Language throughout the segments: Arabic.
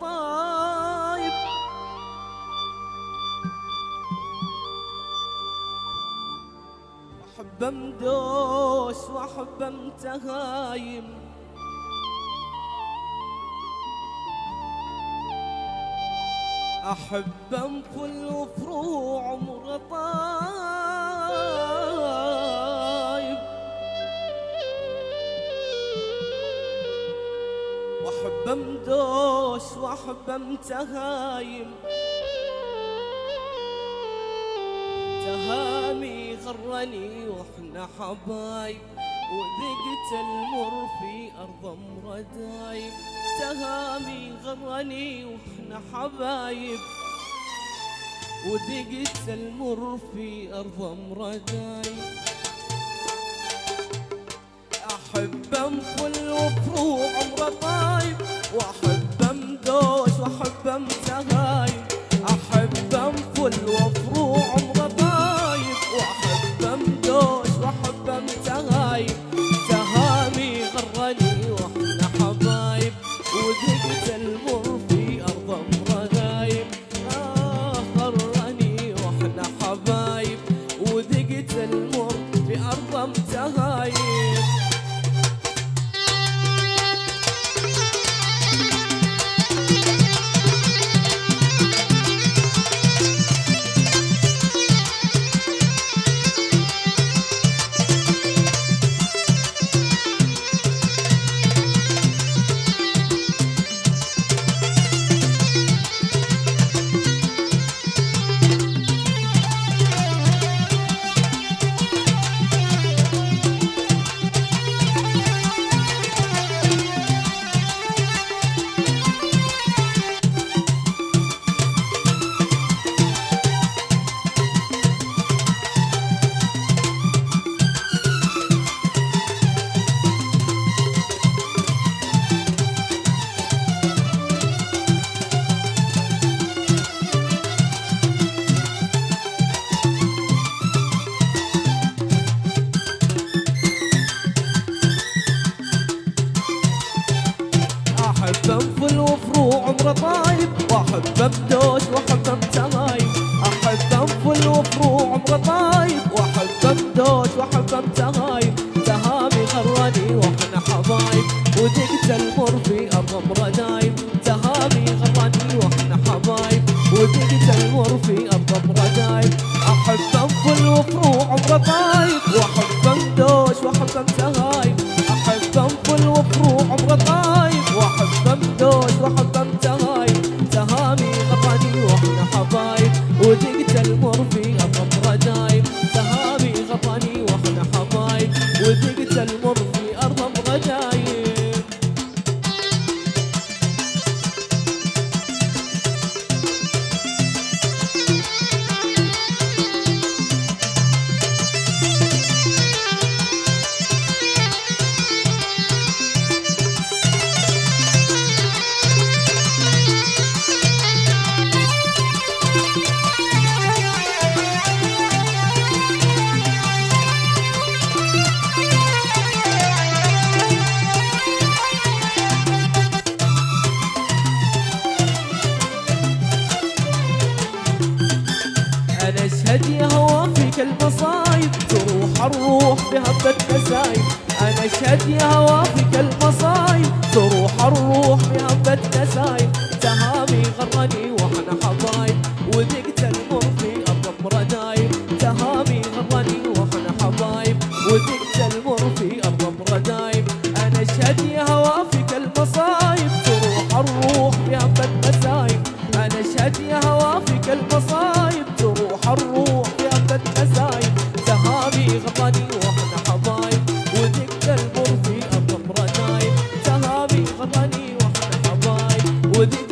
طايب أحب مدوش وأحب متهايم أحب أنفل وفروع وأحب مدوش وأحب متهايم تهامي غرني وإحنا حبايب وذقت المر في أرض مردايب. تهامي غرني وإحنا حبايب وذقت المر في أرض مردايب. أحب أنفل وفروع عمره طايب. وأحب أمدوش وأحب أمتهايب أحب أنفل وفروع عمره امتهايب تهامي غراني وإحنا حبايب وذقت المر في أرض مردايب تهامي غراني وإحنا حبايب وذقت المر في أرض مردايب أحب أنفل وفروع عمره بهبة نسايب أنا أشهد يا هوا فيك المصايب. تروح الروح بهبة نسايب تهامي حبايب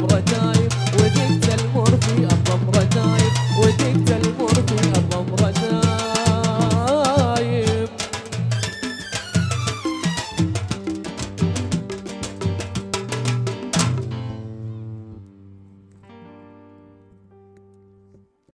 أرض رجايب وذقت المر في وذقت